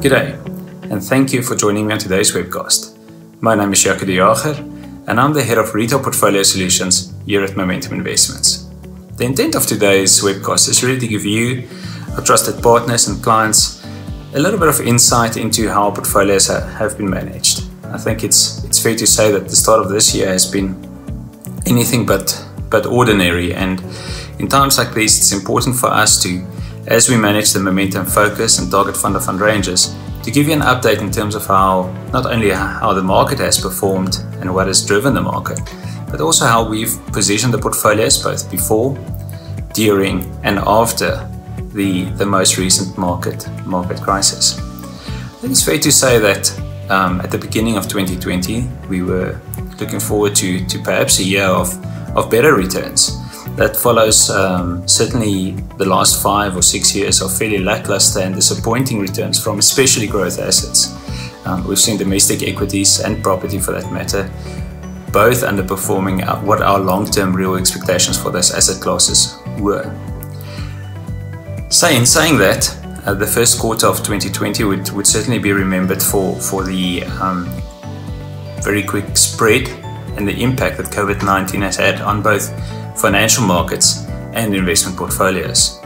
G'day, and thank you for joining me on today's webcast. My name is Jako de Jager, and I'm the head of Retail Portfolio Solutions here at Momentum Investments. The intent of today's webcast is really to give you, our trusted partners and clients, a little bit of insight into how portfolios have been managed. I think it's it's fair to say that the start of this year has been anything but but ordinary, and in times like these, it's important for us to as we manage the momentum focus and target fund of fund ranges, to give you an update in terms of how not only how the market has performed and what has driven the market, but also how we've positioned the portfolios both before, during, and after the, the most recent market market crisis. I think it's fair to say that um, at the beginning of 2020, we were looking forward to, to perhaps a year of, of better returns that follows um, certainly the last five or six years of fairly lackluster and disappointing returns from especially growth assets. Um, we've seen domestic equities and property for that matter both underperforming what our long-term real expectations for those asset classes were. So in saying that, uh, the first quarter of 2020 would, would certainly be remembered for, for the um, very quick spread and the impact that COVID-19 has had on both financial markets, and investment portfolios.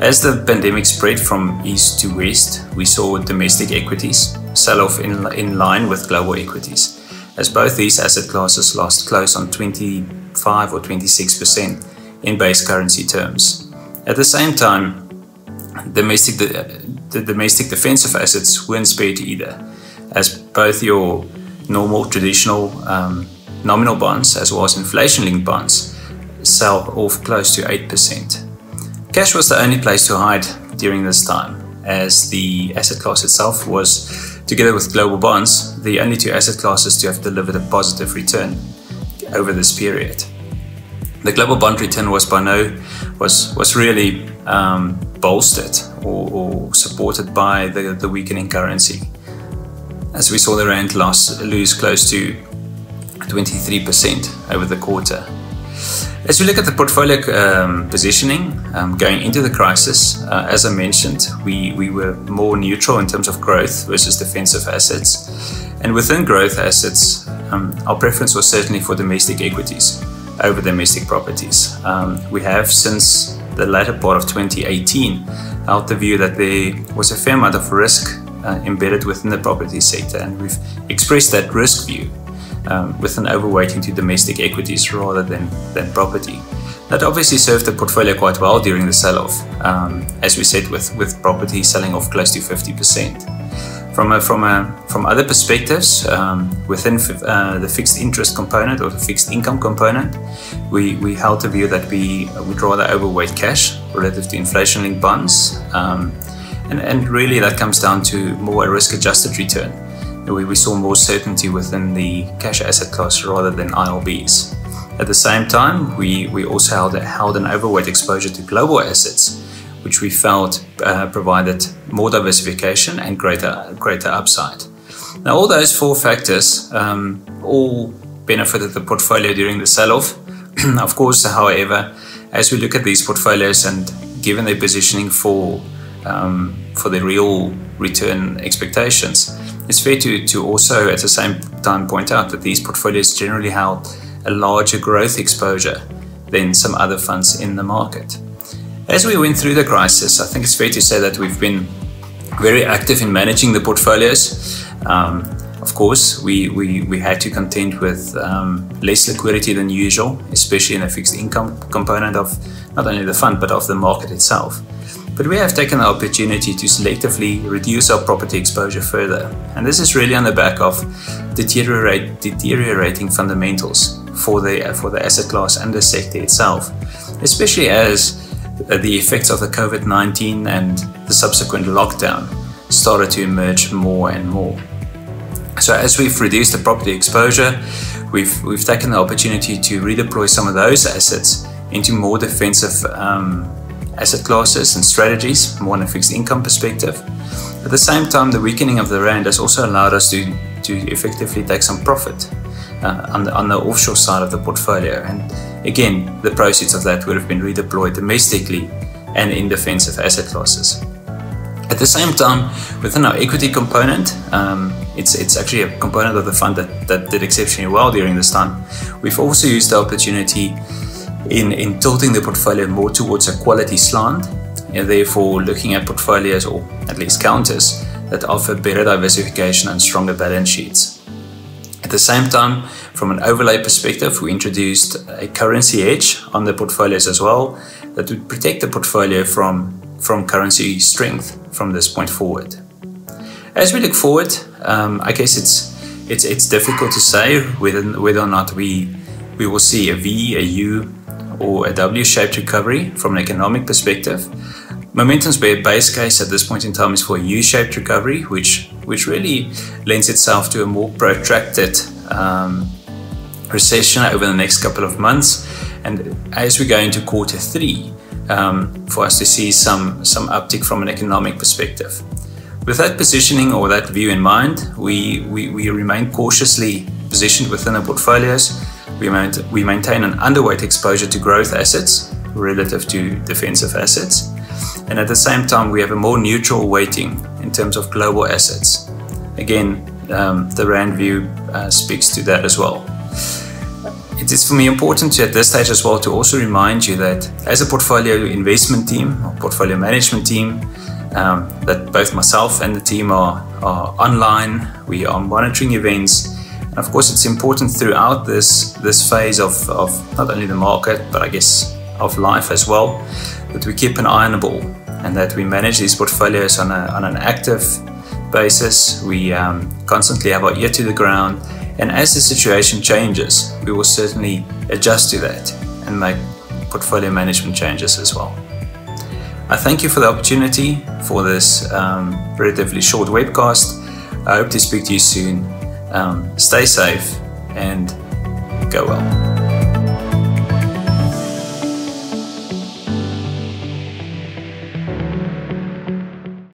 As the pandemic spread from east to west, we saw domestic equities sell off in, in line with global equities, as both these asset classes lost close on 25 or 26% in base currency terms. At the same time, domestic the, domestic defensive assets weren't spared either, as both your normal traditional um, nominal bonds as well as inflation-linked bonds sell off close to 8%. Cash was the only place to hide during this time, as the asset class itself was, together with global bonds, the only two asset classes to have delivered a positive return over this period. The global bond return was by no was was really um, bolstered or, or, supported by the, the weakening currency, as we saw the rand loss lose close to 23% over the quarter. As we look at the portfolio um, positioning um, going into the crisis, uh, as I mentioned, we, we were more neutral in terms of growth versus defensive assets. And within growth assets, um, our preference was certainly for domestic equities over domestic properties. Um, we have, since the latter part of 2018, held the view that there was a fair amount of risk uh, embedded within the property sector, and we've expressed that risk view um, with an overweighting to domestic equities rather than, than property. That obviously served the portfolio quite well during the sell-off, um, as we said, with, with property selling off close to 50%. From, a, from, a, from other perspectives, um, within uh, the fixed interest component or the fixed income component, we, we held the view that we would rather overweight cash relative to inflation-linked bonds. Um, and, and really that comes down to more a risk-adjusted return we, we saw more certainty within the cash asset class rather than ILBs. At the same time, we, we also held, held an overweight exposure to global assets, which we felt uh, provided more diversification and greater, greater upside. Now, all those four factors um, all benefited the portfolio during the sell-off. of course, however, as we look at these portfolios and given their positioning for um, for the real return expectations, it's fair to, to also at the same time point out that these portfolios generally held a larger growth exposure than some other funds in the market. As we went through the crisis, I think it's fair to say that we've been very active in managing the portfolios. Um, of course, we, we, we had to contend with um, less liquidity than usual, especially in the fixed income component of not only the fund but of the market itself. But we have taken the opportunity to selectively reduce our property exposure further. And this is really on the back of deteriorate, deteriorating fundamentals for the, for the asset class and the sector itself, especially as the effects of the COVID-19 and the subsequent lockdown started to emerge more and more. So as we've reduced the property exposure, we've, we've taken the opportunity to redeploy some of those assets into more defensive um, asset classes and strategies, on a fixed income perspective. At the same time, the weakening of the rand has also allowed us to, to effectively take some profit uh, on, the, on the offshore side of the portfolio. And again, the proceeds of that would have been redeployed domestically and in defensive asset classes. At the same time, within our equity component, um, it's, it's actually a component of the fund that, that did exceptionally well during this time. We've also used the opportunity in, in tilting the portfolio more towards a quality slant, and therefore looking at portfolios or at least counters that offer better diversification and stronger balance sheets. At the same time, from an overlay perspective, we introduced a currency hedge on the portfolios as well that would protect the portfolio from, from currency strength from this point forward. As we look forward, um, I guess it's, it's, it's difficult to say whether, whether or not we, we will see a V, a U, or a W-shaped recovery from an economic perspective. Momentum's base case at this point in time is for a U-shaped recovery, which which really lends itself to a more protracted um, recession over the next couple of months. And as we go into quarter three, um, for us to see some some uptick from an economic perspective. With that positioning or that view in mind, we, we, we remain cautiously positioned within our portfolios we, maintain an underweight exposure to growth assets relative to defensive assets. And at the same time, we have a more neutral weighting in terms of global assets. Again, um, the RAND view uh, speaks to that as well. It is for me important to, at this stage as well to also remind you that as a portfolio investment team or portfolio management team, um, that both myself and the team are, are online, we are monitoring events and of course, it's important throughout this this phase of, of not only the market, but I guess of life as well, that we keep an eye on the ball and that we manage these portfolios on, a, on an active basis. We um, constantly have our ear to the ground, and as the situation changes, we will certainly adjust to that and make portfolio management changes as well. I thank you for the opportunity for this um, relatively short webcast. I hope to speak to you soon um, stay safe and go well.